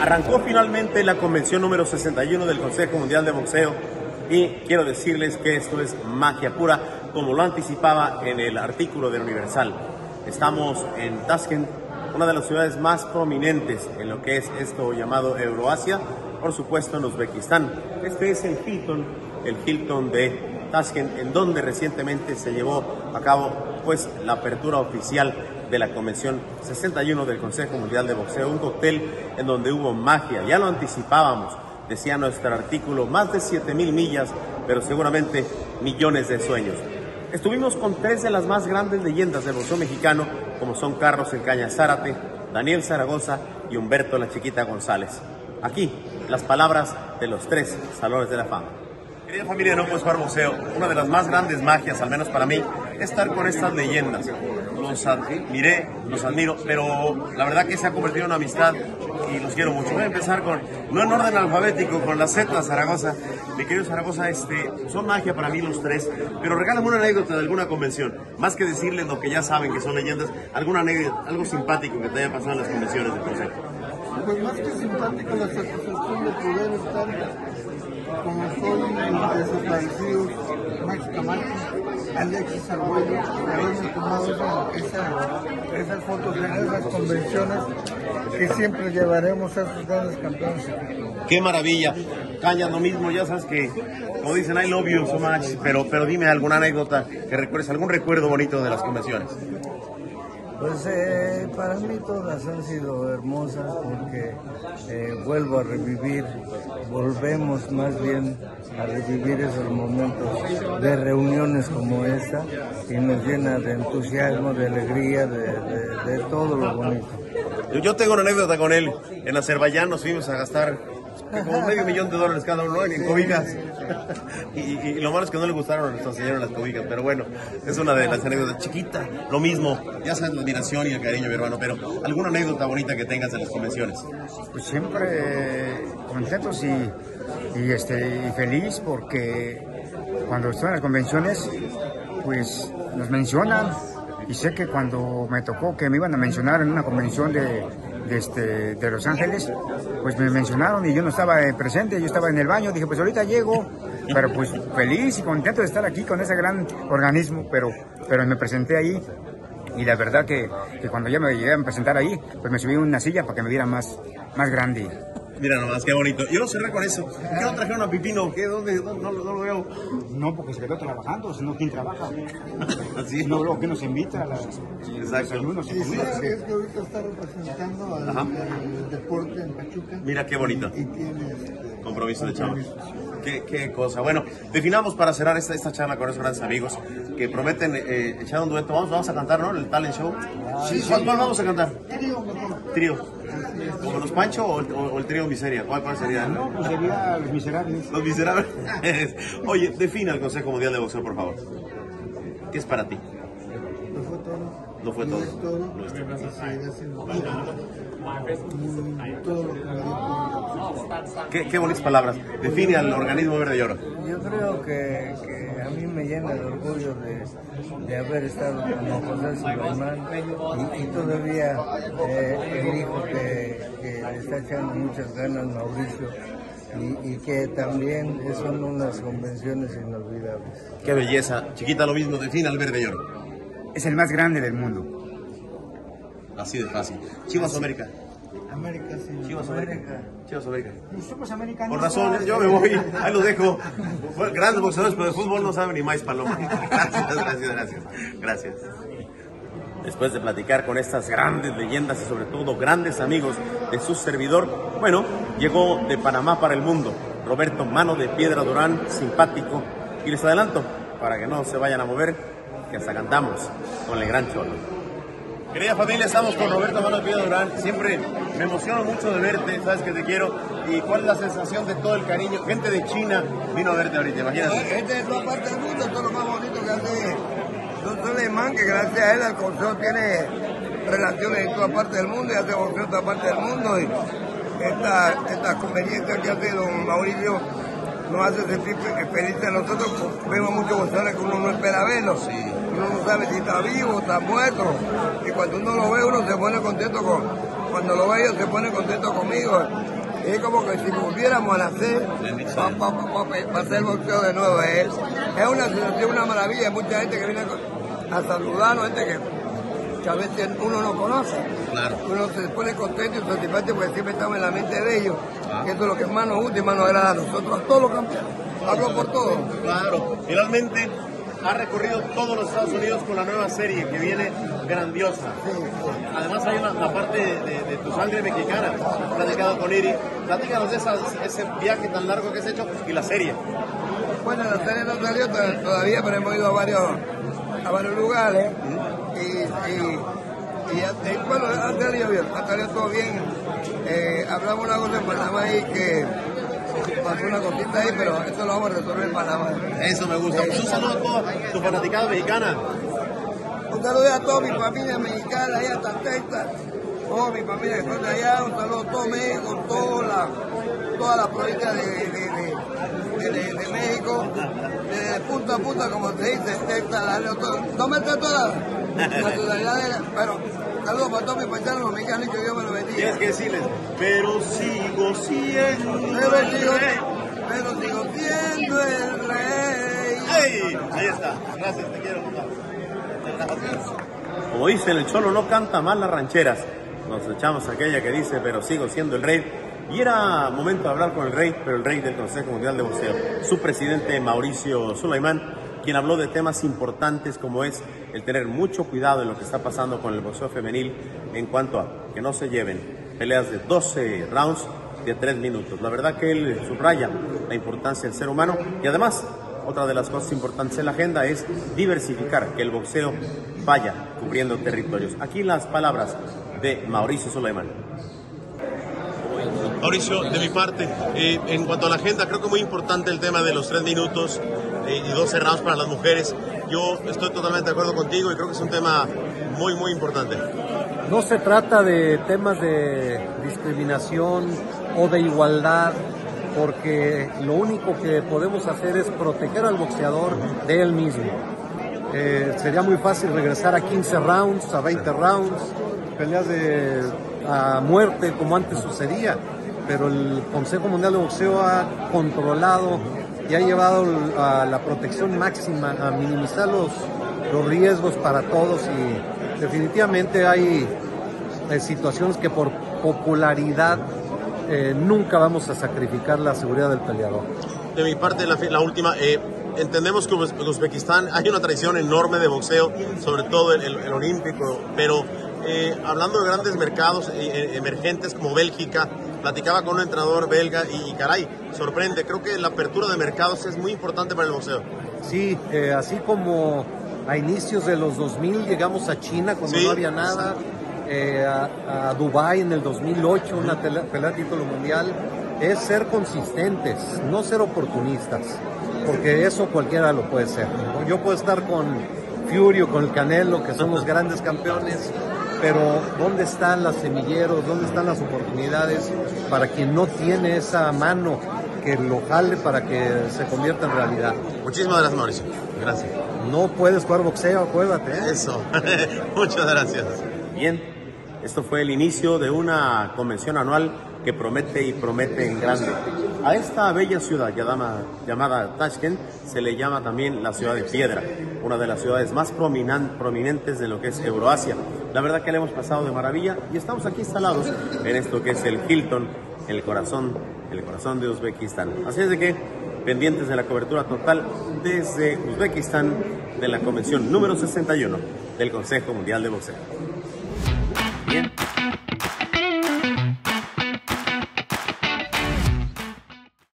Arrancó finalmente la convención número 61 del Consejo Mundial de Boxeo y quiero decirles que esto es magia pura, como lo anticipaba en el artículo del Universal. Estamos en Tashkent, una de las ciudades más prominentes en lo que es esto llamado Euroasia, por supuesto en Uzbekistán. Este es el Hilton, el Hilton de Tashkent, en donde recientemente se llevó a cabo pues la apertura oficial de la Convención 61 del Consejo Mundial de Boxeo, un cóctel en donde hubo magia, ya lo anticipábamos, decía nuestro artículo, más de 7 mil millas, pero seguramente millones de sueños. Estuvimos con tres de las más grandes leyendas del boxeo mexicano, como son Carlos El Caña Zárate, Daniel Zaragoza y Humberto La Chiquita González. Aquí, las palabras de los tres salones de la fama. Querida familia No Puedes Jugar Boxeo, una de las más grandes magias, al menos para mí, es estar con estas leyendas. Los admiré, los admiro, pero la verdad que se ha convertido en una amistad y los quiero mucho. Voy a empezar con, no en orden alfabético, con la Z, Zaragoza. Mi querido Zaragoza, este, son magia para mí los tres, pero regálame una anécdota de alguna convención. Más que decirles lo que ya saben que son leyendas, alguna anécdota, algo simpático que te haya pasado en las convenciones del Consejo. Pues más que simpático, la satisfacción de poder estar como son desaparecidos Max Camacho, Alexis Arguello, haberme tomado esa, esas fotos en esas convenciones que siempre llevaremos a esos grandes campeones. Qué maravilla. Caña, lo mismo, ya sabes que, como dicen, I love you so much, pero, pero dime alguna anécdota que recuerdes, algún recuerdo bonito de las convenciones. Pues eh, para mí todas han sido hermosas porque eh, vuelvo a revivir, volvemos más bien a revivir esos momentos de reuniones como esta y nos llena de entusiasmo, de alegría, de, de- todo lo bonito. Yo tengo una anécdota con él. En Azerbaiyán nos fuimos a gastar como medio millón de dólares cada uno en cobijas. Y, lo malo es que no le gustaron a nuestra señora las cobijas, pero bueno, es una de las anécdotas. Chiquita, lo mismo. Ya sabes la admiración y el cariño, mi hermano, pero alguna anécdota bonita que tengas en las convenciones. Pues siempre contentos y, y, este, y feliz porque cuando estoy en las convenciones, pues nos mencionan y sé que cuando me tocó que me iban a mencionar en una convención de, de, este, de Los Ángeles, pues me mencionaron y yo no estaba eh, presente, yo estaba en el baño, dije pues ahorita llego, pero pues feliz y contento de estar aquí con ese gran organismo, pero, pero me presenté ahí y la verdad que, que cuando ya me llegué a presentar ahí, pues me subí a una silla para que me viera más, más grande. Mira nomás, qué bonito. Yo lo cerré con eso. ¿Qué no trajeron a Pipino? ¿Qué? ¿Dónde? ¿Dónde? No, lo- no lo veo. No, porque se quedó trabajando, sino ¿quién trabaja? Así. No, lo que nos invita a las Exacto. y Y sí, comidas. es que ahorita está representando al, al deporte en Pachuca Mira qué bonito. y tiene este, Compromiso de chama. Qué, qué cosa. Bueno, definamos para cerrar esta, esta charla con esos grandes amigos que prometen eh, echar un dueto. Vamos, vamos a cantar, ¿no? El talent show. Sí, ¿Cuál, sí. cuál vamos a cantar? Trío. Trío. ¿Como los Pancho o, el- o el trío Miseria? ¿Cuál, cuál sería? No, pues sería Los Miserables. Los Miserables. Oye, defina el Consejo Mundial de Boxeo, por favor. ¿Qué es para ti? No fue todo. No es todo. Qué, qué bonitas palabras. Define al organismo verde y oro. Yo creo que, que a mí me llena de orgullo de, de haber estado con José Sulaimán y, y todavía eh, el hijo que, que le está echando muchas ganas, Mauricio, y, y que también son unas convenciones inolvidables. Qué belleza. Chiquita, lo mismo. Define al verde y oro. Es el más grande del mundo. Así de fácil. Chivas América. América sí. Chivas América. Chivas América. Somos americanos. Por razón, yo me voy, ahí lo dejo. Grandes boxeadores, pero de fútbol no saben ni más paloma. Gracias, gracias, gracias. Gracias. Después de platicar con estas grandes leyendas y sobre todo grandes amigos de su servidor, bueno, llegó de Panamá para el mundo Roberto Mano de Piedra Durán, simpático. Y les adelanto, para que no se vayan a mover, que hasta cantamos con el gran cholo. Querida familia, estamos con Roberto de Piedra Durán. Siempre me emociono mucho de verte, sabes que te quiero. ¿Y cuál es la sensación de todo el cariño? Gente de China vino a verte ahorita, imagínate. Gente de toda parte del mundo, todo lo más bonito que hace Don Suleiman, que gracias a él el consejo tiene relaciones en toda parte del mundo y hace boxeo en toda parte del mundo. Y esta, esta conveniencia que hace don Mauricio nos hace sentir fe- felices a nosotros, vemos muchos boxeadores que uno no espera verlos. Y uno no sabe si está vivo está muerto. Y cuando uno lo ve, uno se pone contento con, cuando lo ve ellos se pone contento conmigo. Es como que si volviéramos a nacer para hacer boxeo de nuevo. Es, es una sensación, una maravilla. Hay mucha gente que viene a saludarnos, gente que, a veces uno no conoce. Uno se pone contento y satisfecho porque siempre estamos en la mente de ellos. Ah. Que eso es lo que más nos gusta y más nos agrada a nosotros, a todos los campeones. Hablo por todos. Claro. Finalmente, ha recorrido todos los Estados Unidos con la nueva serie que viene grandiosa. Además hay una, parte de, tu sangre mexicana, platicado con Iri. Platícanos de ese viaje tan largo que has hecho y la serie. Bueno, la serie no salió todavía, pero hemos ido a varios, a varios lugares. Y, y, bueno, ha salido bien, ha salido todo bien. Eh, hablamos una cosa en Panamá ahí que una cosita ahí, pero eso lo vamos a resolver en Panamá. Eso me gusta. un saludo a toda tu fanaticada mexicana. Un saludo a toda mi familia mexicana, allá hasta Texas. Toda mi familia que está allá, un saludo a todo México, toda la, toda la provincia de, de, de, de México, de punta a punta, como se dice, Texas, la, no me toda la, la ciudadanía, pero Saludos para todos mis paisanos mexicanos que Dios me lo bendiga. Tienes que decirles, pero sigo siendo pero el sigo, rey. Pero sigo siendo el rey. ¡Ey! Ahí está. Gracias, te quiero, Gracias. Como dice el Cholo, no canta mal las rancheras. Nos echamos aquella que dice, pero sigo siendo el rey. Y era momento de hablar con el rey, pero el rey del Consejo Mundial de Boxeo, su presidente Mauricio Sulaimán, quien habló de temas importantes como es el tener mucho cuidado en lo que está pasando con el boxeo femenil en cuanto a que no se lleven peleas de 12 rounds de 3 minutos. La verdad que él subraya la importancia del ser humano y además otra de las cosas importantes en la agenda es diversificar, que el boxeo vaya cubriendo territorios. Aquí las palabras de Mauricio Suleiman. Mauricio, de mi parte, eh, en cuanto a la agenda, creo que muy importante el tema de los tres minutos eh, y 12 rounds para las mujeres. Yo estoy totalmente de acuerdo contigo y creo que es un tema muy, muy importante. No se trata de temas de discriminación o de igualdad, porque lo único que podemos hacer es proteger al boxeador de él mismo. Eh, sería muy fácil regresar a 15 rounds, a 20 rounds, peleas de a muerte como antes sucedía, pero el Consejo Mundial de Boxeo ha controlado y ha llevado a la protección máxima, a minimizar los, los riesgos para todos y definitivamente hay eh, situaciones que por popularidad eh, nunca vamos a sacrificar la seguridad del peleador. De mi parte, la, última, eh, entendemos que en Uzbekistán hay una tradición enorme de boxeo, sobre todo el, el olímpico, pero hablando de grandes mercados emergentes como Bélgica, platicaba con un entrenador belga y, caray, sorprende. Creo que la apertura de mercados es muy importante para el boxeo. Sí, eh, así como a inicios de los 2000 llegamos a China cuando no había nada, eh, a, a Dubái en el 2008, una pelea título mundial, es ser consistentes, no ser oportunistas, porque eso cualquiera lo puede ser. Yo puedo estar con Furio, con el Canelo, que son los grandes campeones, pero ¿dónde están las semilleros? ¿Dónde están las oportunidades para quien no tiene esa mano que lo jale para que se convierta en realidad? Muchísimas gracias, Mauricio. Gracias. No puedes jugar boxeo, acuérdate. ¿eh? Eso. Muchas gracias. Bien, esto fue el inicio de una convención anual que promete y promete en grande. A esta bella ciudad llamada, llamada Tashkent se le llama también la ciudad de piedra, una de las ciudades más prominentes de lo que es Euroasia. La verdad que le hemos pasado de maravilla y estamos aquí instalados en esto que es el Hilton, el corazón, el corazón de Uzbekistán. Así es de que pendientes de la cobertura total desde Uzbekistán de la convención número 61 del Consejo Mundial de Boxeo. Bien.